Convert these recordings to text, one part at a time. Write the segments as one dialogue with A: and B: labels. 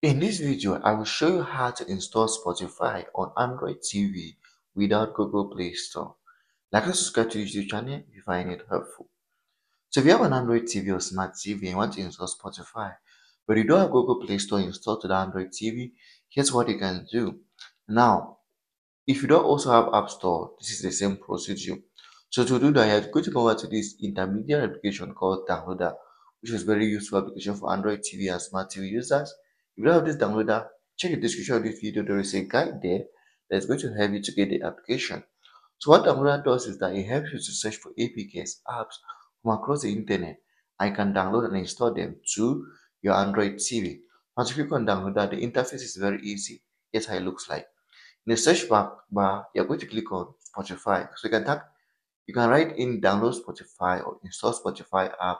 A: In this video, I will show you how to install Spotify on Android TV without Google Play Store. Like and subscribe to YouTube channel if you find it helpful. So if you have an Android TV or Smart TV and want to install Spotify, but you don't have Google Play Store installed to the Android TV, here's what you can do. Now, if you don't also have App Store, this is the same procedure. So to do that, you have to go to over to this intermediate application called Downloader, which is very useful application for Android TV and Smart TV users. If you don't have this downloader, check the description of this video. There is a guide there that's going to help you to get the application. So what downloader does is that it helps you to search for APKs, apps from across the internet. I can download and install them to your Android TV. Once you click on downloader, the interface is very easy. Here's how it looks like. In the search bar, bar you're going to click on Spotify. So you can tap, you can write in download Spotify or install Spotify app,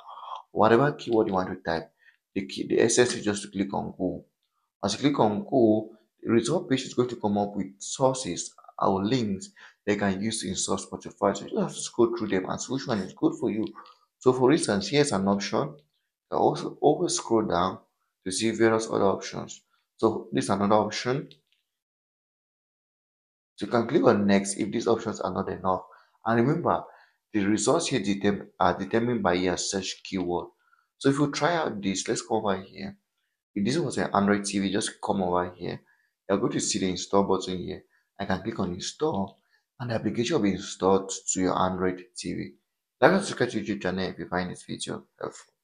A: whatever keyword you want to type. The key, the essence is just to click on go. As you click on go, the result page is going to come up with sources or links they can use to install Spotify. So you have to scroll through them and see which one is good for you. So for instance, here's an option. You also always scroll down to see various other options. So this is another option. So you can click on next if these options are not enough. And remember, the results here are determined by your search keyword. So if you try out this, let's come over here. If this was an Android TV, just come over here. You're going to see the install button here. I can click on install and the application will be installed to your Android TV. Like and subscribe to YouTube channel if you find this video helpful.